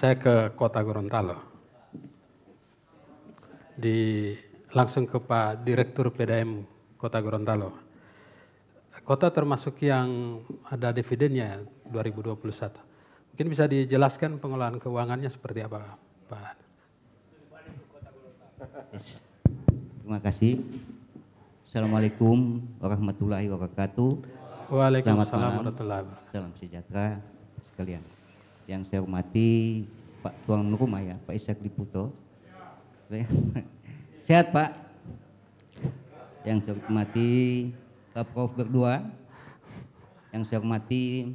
saya ke kota Gorontalo. Di langsung ke Pak Direktur PDM Kota Gorontalo. Kota termasuk yang ada dividennya 2021. Mungkin bisa dijelaskan pengelolaan keuangannya seperti apa, Pak? Yes. Terima kasih. Assalamualaikum warahmatullahi wabarakatuh. Waalaikumsalam warahmatullahi wabarakatuh. Salam sejahtera sekalian. Yang saya hormati Pak Tuan Rumah ya, Pak Isak Diputo. Sehat Pak. Yang saya hormati Pak Prof berdua. Yang saya hormati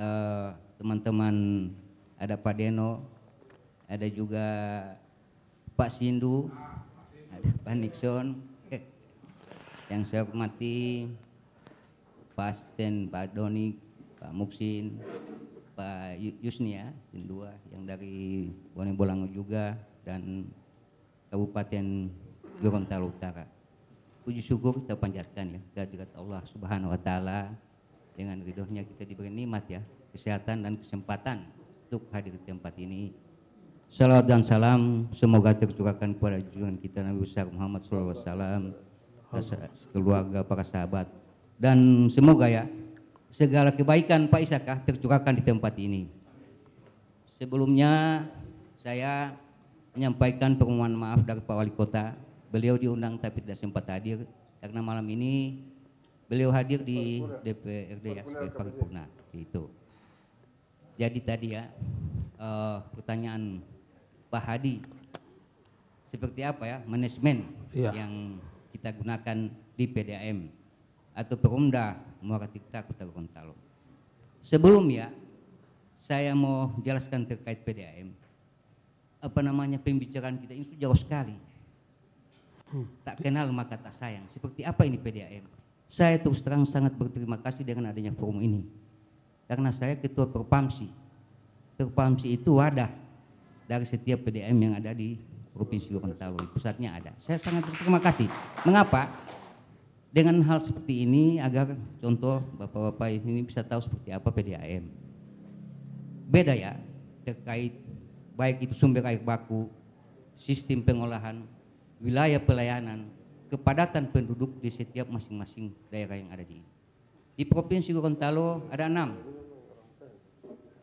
eh, teman-teman ada Pak Deno, ada juga Pak Sindu, ada Pak Nixon, yang saya hormati Pak Asisten, Pak Doni, Pak Muksin, Pak Yusni ya, Asisten dua, yang dari Bone Bolango juga, dan Kabupaten Gorontalo Utara. Puji syukur kita panjatkan ya kehadirat Allah Subhanahu wa taala dengan ridhonya kita diberi nikmat ya, kesehatan dan kesempatan untuk hadir di tempat ini. Salawat dan salam semoga tercurahkan kepada junjungan kita Nabi besar Muhammad SAW, keluarga, para sahabat, dan semoga ya segala kebaikan Pak Isakah tercurahkan di tempat ini. Sebelumnya saya menyampaikan permohonan maaf dari Pak Wali Kota. Beliau diundang tapi tidak sempat hadir karena malam ini beliau hadir di DPRD ya sebagai paripurna itu. Jadi tadi ya uh, pertanyaan Pak Hadi seperti apa ya manajemen ya. yang kita gunakan di PDAM atau Perumda Muara Tirta Kota Gorontalo. Sebelum ya saya mau jelaskan terkait PDAM apa namanya pembicaraan kita ini jauh sekali tak kenal maka tak sayang. Seperti apa ini PDAM? Saya terus terang sangat berterima kasih dengan adanya forum ini. Karena saya ketua Perpamsi. Perpamsi itu wadah dari setiap PDAM yang ada di Provinsi Gorontalo. Pusatnya ada. Saya sangat berterima kasih. Mengapa? Dengan hal seperti ini agar contoh Bapak-Bapak ini bisa tahu seperti apa PDAM. Beda ya terkait baik itu sumber air baku, sistem pengolahan, wilayah pelayanan, kepadatan penduduk di setiap masing-masing daerah yang ada di Di Provinsi Gorontalo ada enam.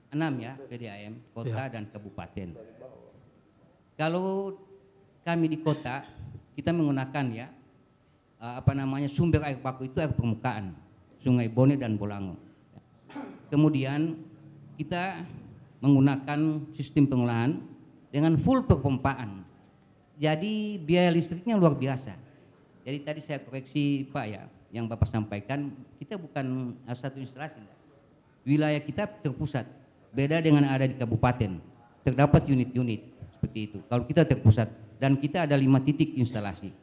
Enam ya PDAM, kota ya. dan kabupaten. Kalau kami di kota, kita menggunakan ya, apa namanya sumber air baku itu air permukaan, Sungai Bone dan Bolango. Kemudian kita menggunakan sistem pengolahan dengan full perpompaan jadi biaya listriknya luar biasa. Jadi tadi saya koreksi Pak ya, yang Bapak sampaikan, kita bukan satu instalasi. Wilayah kita terpusat, beda dengan ada di kabupaten. Terdapat unit-unit seperti itu. Kalau kita terpusat, dan kita ada lima titik instalasi.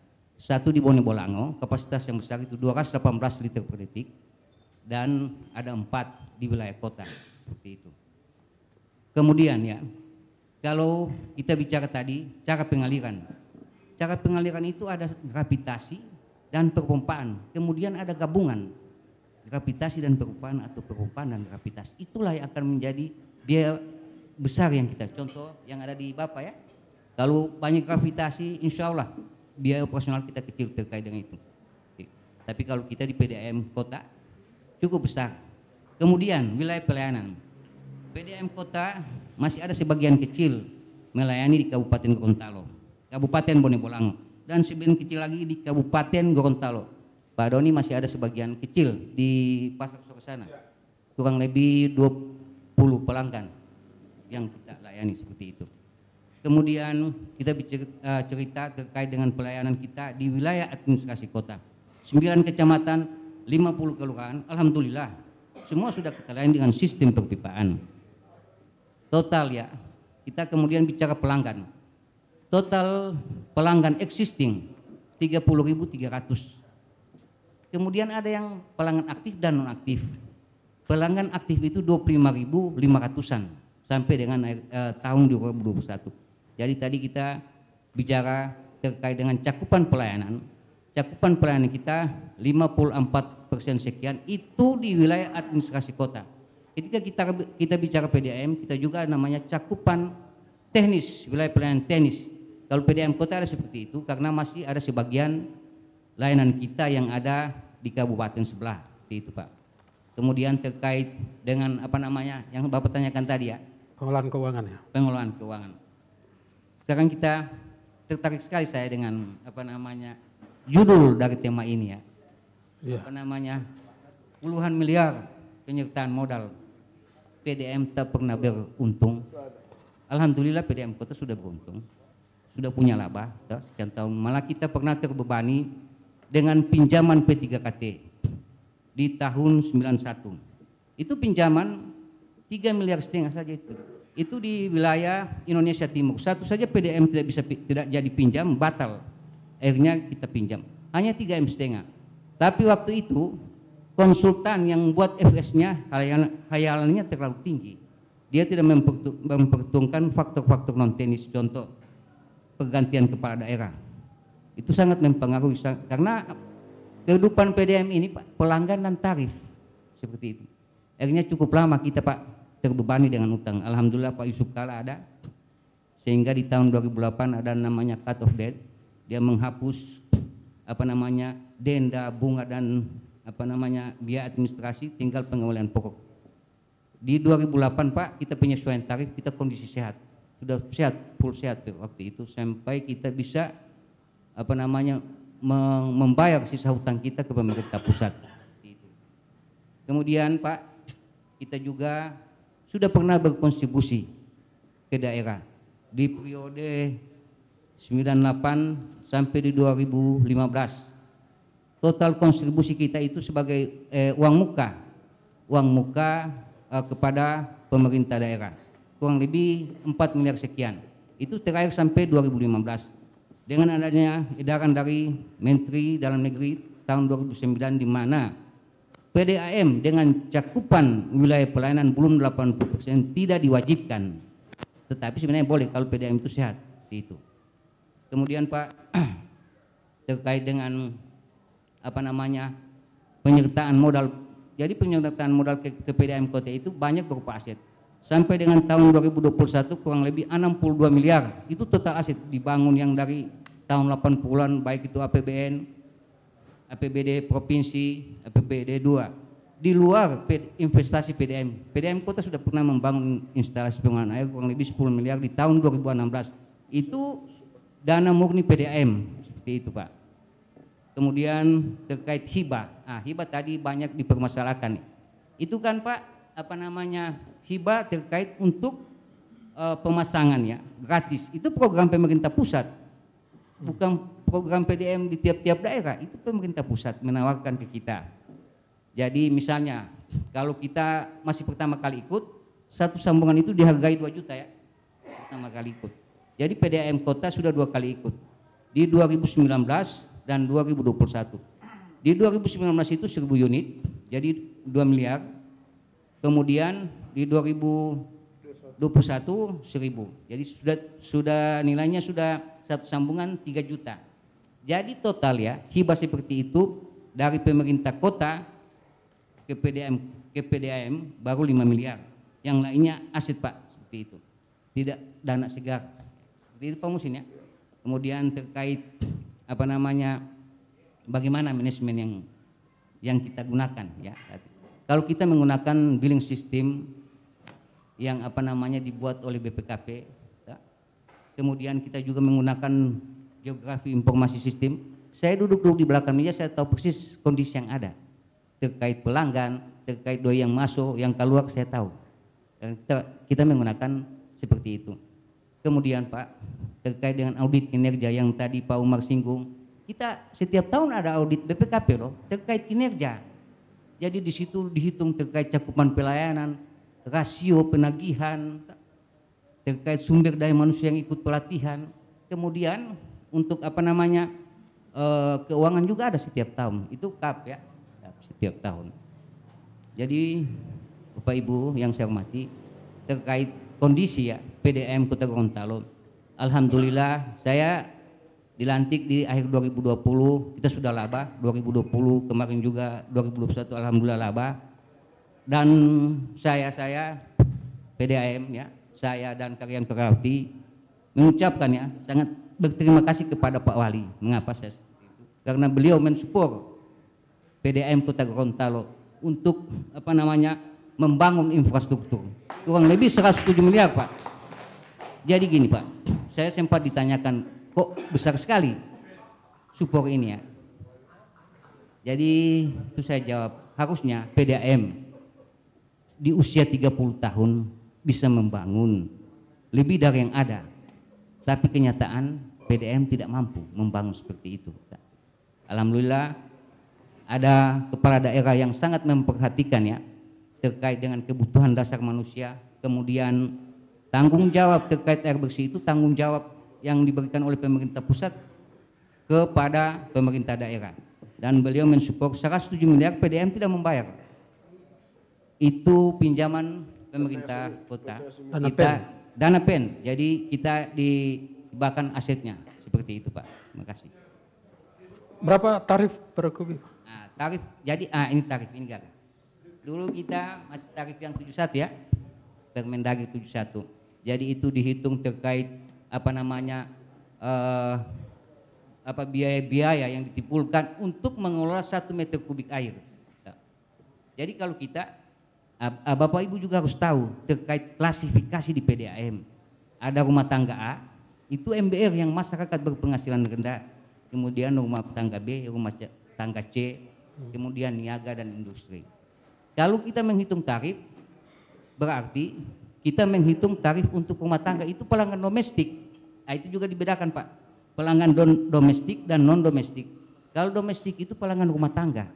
Satu di Bone Bolango, kapasitas yang besar itu 218 liter per detik, dan ada empat di wilayah kota, seperti itu. Kemudian ya, kalau kita bicara tadi cara pengaliran. Cara pengaliran itu ada gravitasi dan perpompaan. Kemudian ada gabungan gravitasi dan perpompaan atau perpompaan dan gravitasi. Itulah yang akan menjadi biaya besar yang kita contoh yang ada di Bapak ya. Kalau banyak gravitasi insya Allah biaya operasional kita kecil terkait dengan itu. Tapi kalau kita di PDAM kota cukup besar. Kemudian wilayah pelayanan. PDAM kota masih ada sebagian kecil melayani di Kabupaten Gorontalo, Kabupaten Bone Bolango, dan sebagian kecil lagi di Kabupaten Gorontalo. Pak Doni masih ada sebagian kecil di Pasar sana, kurang lebih 20 pelanggan yang kita layani seperti itu. Kemudian kita bicara eh, cerita terkait dengan pelayanan kita di wilayah administrasi kota. 9 kecamatan, 50 kelurahan, Alhamdulillah semua sudah kita layani dengan sistem perpipaan. Total ya kita kemudian bicara pelanggan. Total pelanggan existing 30.300 kemudian ada yang pelanggan aktif dan non aktif pelanggan aktif itu 25.500an sampai dengan eh, tahun 2021 jadi tadi kita bicara terkait dengan cakupan pelayanan cakupan pelayanan kita 54 persen sekian itu di wilayah administrasi kota Ketika kita kita bicara PDAM, kita juga namanya cakupan teknis, wilayah pelayanan teknis. Kalau PDM kota ada seperti itu karena masih ada sebagian layanan kita yang ada di kabupaten sebelah, seperti itu Pak. Kemudian terkait dengan apa namanya yang Bapak tanyakan tadi ya, Pengelolaan keuangan ya. pengelolaan keuangan. Sekarang kita tertarik sekali saya dengan apa namanya judul dari tema ini ya. Iya. Apa namanya puluhan miliar penyertaan modal PDM tak pernah beruntung. Alhamdulillah PDM kota sudah beruntung, sudah punya laba sekian tahun. Malah kita pernah terbebani dengan pinjaman P3KT di tahun 91. Itu pinjaman 3 miliar setengah saja itu. Itu di wilayah Indonesia Timur. Satu saja PDM tidak bisa tidak jadi pinjam, batal. Akhirnya kita pinjam. Hanya 3 M setengah. Tapi waktu itu konsultan yang buat FS-nya hayal, hayalannya terlalu tinggi. Dia tidak memperhitungkan faktor-faktor non teknis contoh pergantian kepala daerah. Itu sangat mempengaruhi karena kehidupan PDM ini Pak pelanggan dan tarif seperti itu. Akhirnya cukup lama kita Pak terbebani dengan utang. Alhamdulillah Pak Yusuf Kala ada sehingga di tahun 2008 ada namanya cut off date. Dia menghapus apa namanya denda, bunga dan apa namanya biaya administrasi tinggal pengembalian pokok. Di 2008 Pak kita penyesuaian tarif kita kondisi sehat sudah sehat full sehat waktu itu sampai kita bisa apa namanya mem- membayar sisa hutang kita ke pemerintah pusat. Kemudian Pak kita juga sudah pernah berkontribusi ke daerah. Di periode 98 sampai di 2015 total kontribusi kita itu sebagai eh, uang muka. Uang muka eh, kepada pemerintah daerah. Kurang lebih 4 miliar sekian. Itu terakhir sampai 2015 dengan adanya edaran dari Menteri Dalam Negeri tahun 2009 di mana PDAM dengan cakupan wilayah pelayanan belum 80% tidak diwajibkan tetapi sebenarnya boleh kalau PDAM itu sehat itu kemudian Pak terkait dengan apa namanya penyertaan modal. Jadi penyertaan modal ke, ke PDAM kota itu banyak berupa aset. Sampai dengan tahun 2021 kurang lebih 62 miliar. Itu total aset dibangun yang dari tahun 80-an baik itu APBN, APBD provinsi, APBD 2. Di luar investasi PDM. PDM kota sudah pernah membangun instalasi pengolahan air kurang lebih 10 miliar di tahun 2016. Itu dana murni PDAM seperti itu, Pak. Kemudian terkait hibah. Ah, hibah tadi banyak dipermasalahkan. Itu kan Pak, apa namanya? Hibah terkait untuk eh, pemasangan ya, gratis. Itu program pemerintah pusat. Bukan program PDM di tiap-tiap daerah. Itu pemerintah pusat menawarkan ke kita. Jadi misalnya kalau kita masih pertama kali ikut, satu sambungan itu dihargai 2 juta ya. Pertama kali ikut. Jadi PDAM kota sudah dua kali ikut. Di 2019 dan 2021. Di 2019 itu 1000 unit, jadi 2 miliar. Kemudian di 2021 1000. Jadi sudah sudah nilainya sudah satu sambungan 3 juta. Jadi total ya hibah seperti itu dari pemerintah kota ke PDM ke PDAM baru 5 miliar. Yang lainnya aset Pak seperti itu. Tidak dana segar. Seperti itu Pak Musin ya. Kemudian terkait apa namanya bagaimana manajemen yang yang kita gunakan ya. Kalau kita menggunakan billing system yang apa namanya dibuat oleh BPKP. Kemudian kita juga menggunakan geografi informasi sistem. Saya duduk-duduk di belakang meja, saya tahu persis kondisi yang ada terkait pelanggan, terkait doi yang masuk, yang keluar, saya tahu. Dan kita, kita menggunakan seperti itu. Kemudian Pak, terkait dengan audit kinerja yang tadi Pak Umar singgung, kita setiap tahun ada audit BPKP loh terkait kinerja. Jadi di situ dihitung terkait cakupan pelayanan, rasio penagihan, terkait sumber daya manusia yang ikut pelatihan. Kemudian untuk apa namanya eh, keuangan juga ada setiap tahun. Itu kap ya, setiap tahun. Jadi Bapak Ibu yang saya hormati terkait kondisi ya PDM Kota Gorontalo. Alhamdulillah saya dilantik di akhir 2020 kita sudah laba 2020 kemarin juga 2021 alhamdulillah laba dan saya saya PDAM ya saya dan kalian Kerauti mengucapkan ya sangat berterima kasih kepada Pak Wali. Mengapa saya seperti itu? Karena beliau mensupport PDAM Kota Gorontalo untuk apa namanya membangun infrastruktur. Kurang lebih 107 miliar Pak. Jadi gini Pak, saya sempat ditanyakan kok besar sekali support ini ya. Jadi itu saya jawab, harusnya PDAM di usia 30 tahun bisa membangun lebih dari yang ada. Tapi kenyataan PDAM tidak mampu membangun seperti itu. Alhamdulillah ada kepala daerah yang sangat memperhatikan ya terkait dengan kebutuhan dasar manusia, kemudian tanggung jawab terkait air bersih itu tanggung jawab yang diberikan oleh pemerintah pusat kepada pemerintah daerah dan beliau mensupport 107 miliar PDM tidak membayar itu pinjaman pemerintah kota dana kita pen. dana pen jadi kita dibahkan asetnya seperti itu pak terima kasih Berapa tarif per kubik? nah, tarif jadi ah ini tarif ini gak dulu kita masih tarif yang 71 ya Permendagri 71 jadi itu dihitung terkait apa namanya eh, apa biaya-biaya yang ditimbulkan untuk mengelola satu meter kubik air. Ya. Jadi kalau kita, Bapak Ibu juga harus tahu terkait klasifikasi di PDAM. Ada rumah tangga A, itu MBR yang masyarakat berpenghasilan rendah. Kemudian rumah tangga B, rumah tangga C, kemudian niaga dan industri. Kalau kita menghitung tarif, berarti kita menghitung tarif untuk rumah tangga itu pelanggan domestik. Nah, itu juga dibedakan Pak pelanggan don- domestik dan non domestik. Kalau domestik itu pelanggan rumah tangga.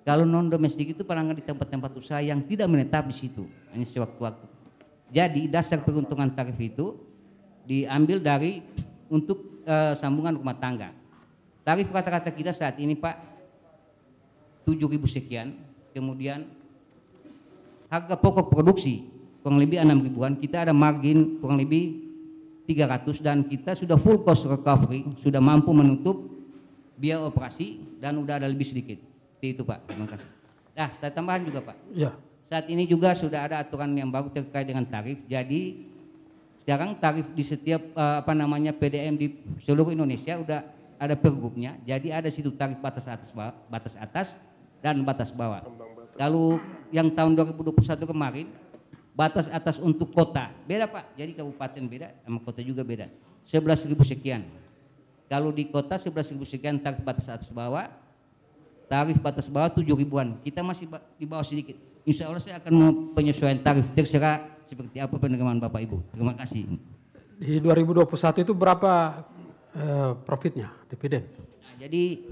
Kalau non domestik itu pelanggan di tempat-tempat usaha yang tidak menetap di situ, hanya sewaktu-waktu. Jadi dasar peruntungan tarif itu diambil dari untuk eh, sambungan rumah tangga. Tarif rata-rata kita saat ini Pak 7.000 sekian, kemudian harga pokok produksi kurang lebih 6 ribuan, kita ada margin kurang lebih 300 dan kita sudah full cost recovery, sudah mampu menutup biaya operasi dan udah ada lebih sedikit. Seperti itu Pak, terima kasih. Nah, saya tambahan juga Pak. Ya, Saat ini juga sudah ada aturan yang baru terkait dengan tarif. Jadi sekarang tarif di setiap eh, apa namanya PDM di seluruh Indonesia udah ada pergubnya. Jadi ada situ tarif batas atas bawah, batas atas dan batas bawah. Kalau yang tahun 2021 kemarin batas atas untuk kota beda Pak. Jadi kabupaten beda sama kota juga beda. 11.000 sekian. Kalau di kota 11.000 sekian tarif batas atas bawah, tarif batas bawah 7 ribuan. Kita masih di bawah sedikit. Insya Allah saya akan mau penyesuaian tarif terserah seperti apa penerimaan Bapak Ibu. Terima kasih. di 2021 itu berapa eh, profitnya, dividen? Nah, jadi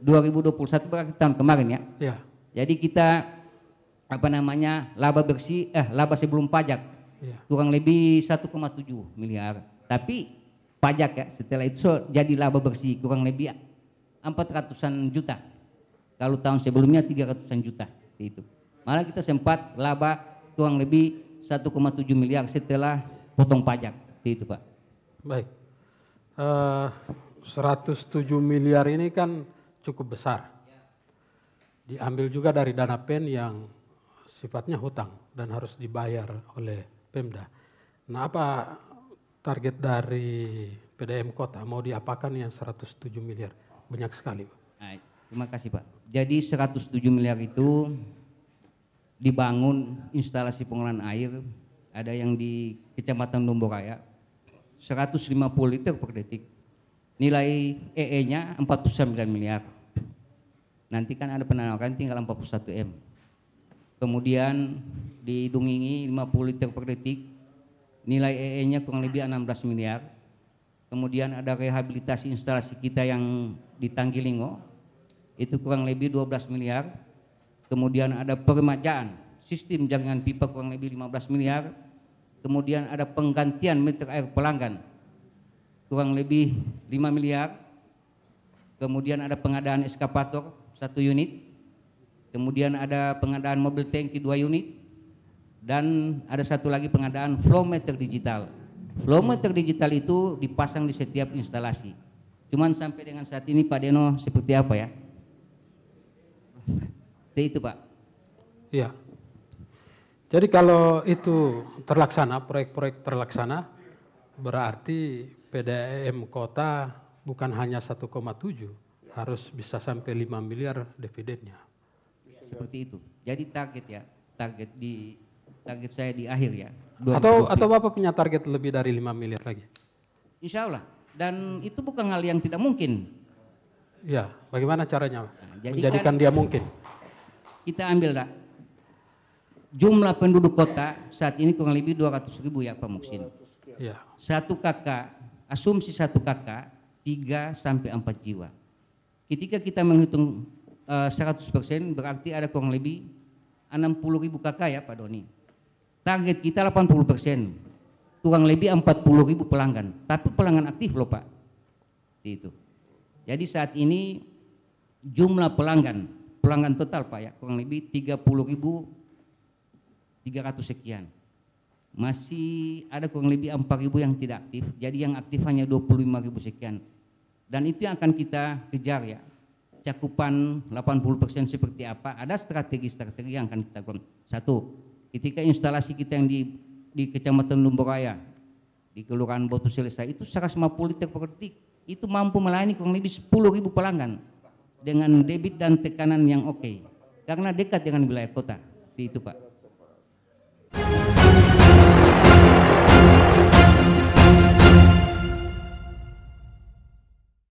2021 berarti tahun kemarin ya. Ya, Jadi kita apa namanya laba bersih eh laba sebelum pajak ya. kurang lebih 1,7 miliar. Tapi pajak ya setelah itu so- jadi laba bersih kurang lebih 400-an juta. Kalau tahun sebelumnya 300-an juta itu. Malah kita sempat laba kurang lebih 1,7 miliar setelah potong pajak. Itu, Pak. Baik. Eh, 107 miliar ini kan cukup besar. Diambil juga dari dana pen yang sifatnya hutang dan harus dibayar oleh Pemda. Nah, apa target dari PDM Kota mau diapakan yang 107 miliar? Banyak sekali. Pak. Terima kasih Pak. Jadi 107 miliar itu dibangun instalasi pengolahan air, ada yang di Kecamatan Domboraya, 150 liter per detik. Nilai EE-nya 49 miliar. Nanti kan ada penawaran tinggal 41 M. Kemudian di Dungingi 50 liter per detik, nilai EE-nya kurang lebih 16 miliar. Kemudian ada rehabilitasi instalasi kita yang di Tanggilingo, itu kurang lebih 12 miliar. Kemudian ada peremajaan sistem jaringan pipa kurang lebih 15 miliar. Kemudian ada penggantian meter air pelanggan kurang lebih 5 miliar. Kemudian ada pengadaan eskapator satu unit. Kemudian ada pengadaan mobil tangki dua unit. Dan ada satu lagi pengadaan flow meter digital. Flow meter digital itu dipasang di setiap instalasi. Cuman sampai dengan saat ini Pak Deno seperti apa ya? Itu Pak. Iya. Jadi kalau itu terlaksana, proyek-proyek terlaksana, Berarti PDM kota bukan hanya 1,7, harus bisa sampai 5 miliar dividennya. Seperti itu. Jadi target ya, target di target saya di akhir ya. Atau atau Bapak punya target lebih dari 5 miliar lagi? Insya Allah. Dan itu bukan hal yang tidak mungkin. Ya, bagaimana caranya Nah, jadi menjadikan kan- dia mungkin? Kita ambil dah. Jumlah penduduk kota saat ini kurang lebih 200 ribu ya Pak Muksin. Ya, Satu kakak, asumsi satu kakak, 3 sampai 4 jiwa. Ketika kita menghitung eh, 100% berarti ada kurang lebih 60 ribu kakak ya Pak Doni. Target kita 80%, kurang lebih 40 ribu pelanggan. Tapi pelanggan aktif loh Pak. Itu. Jadi saat ini jumlah pelanggan, pelanggan total Pak ya, kurang lebih 30 ribu 300 sekian. Masih ada kurang lebih 4 ribu yang tidak aktif, jadi yang aktif hanya 25 ribu sekian. Dan itu yang akan kita kejar ya. Cakupan 80% seperti apa, ada strategi-strategi yang akan kita lakukan. Satu, ketika instalasi kita yang di, di Kecamatan Lumburaya, di Kelurahan Batu Selesai, itu 150 liter per detik, itu mampu melayani kurang lebih 10 ribu pelanggan dengan debit dan tekanan yang oke. Karena dekat dengan wilayah kota, itu Pak.